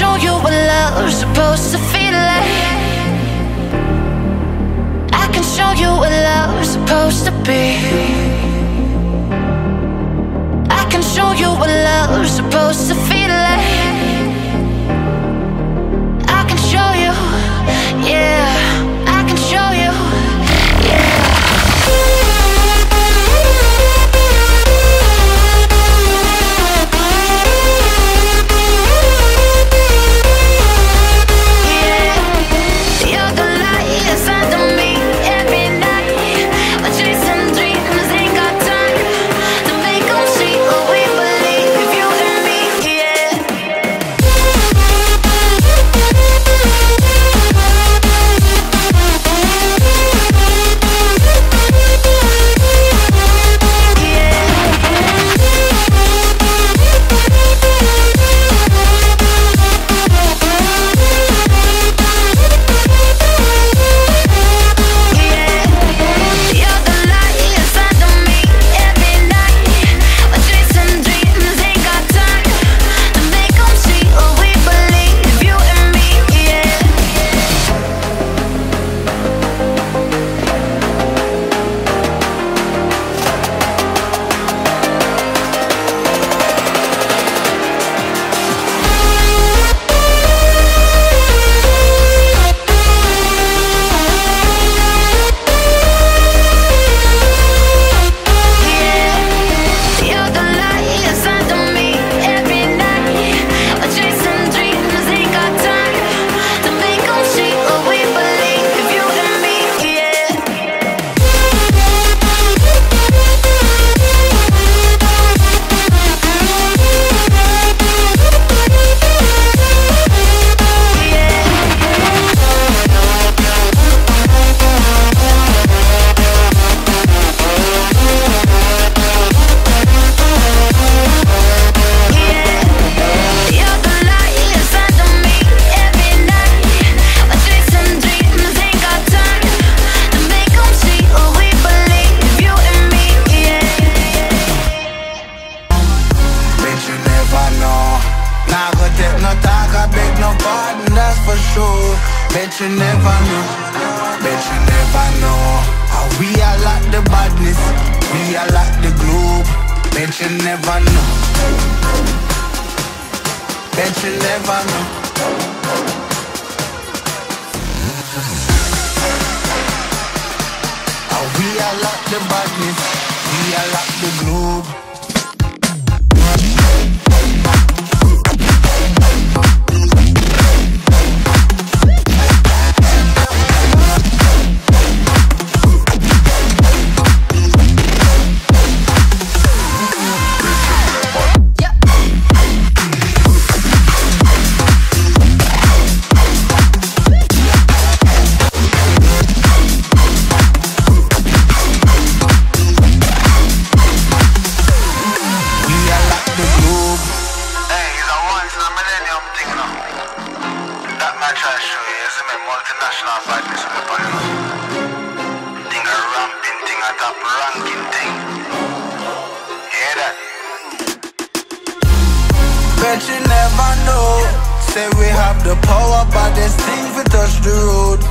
show you what love's supposed to feel like. I can show you what love's supposed to be. I can show you what love's supposed to feel you never know. Bet you never know. How we are like the badness, we are like the globe. Bet you never know. Bet you never know. How we are like the badness, we are like You, is a multinational badness with the you know. Thing a ramping thing, a top ranking thing. Hear that? Bet you never know. Say we have the power, but this thing we touch the road.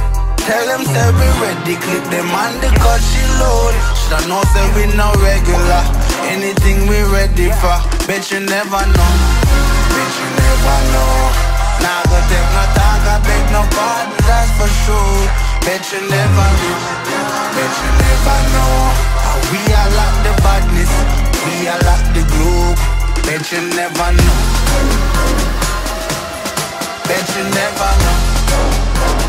Tell them say we ready, clip them on the cut she load. Shoulda know say we no regular. Anything we ready for. Bet you never know. Bet you never know. Nah, go take no talk, Bet you never know. Bet you never know. How we are like the badness, we are like the globe. Bet you never know. Bet you never know.